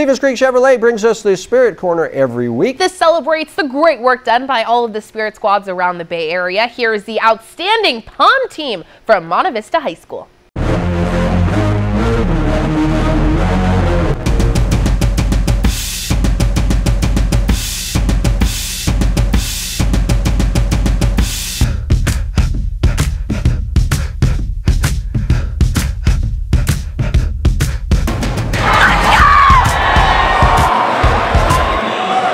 Stevens Creek Chevrolet brings us the Spirit Corner every week. This celebrates the great work done by all of the Spirit squads around the Bay Area. Here is the outstanding pom team from Monta Vista High School.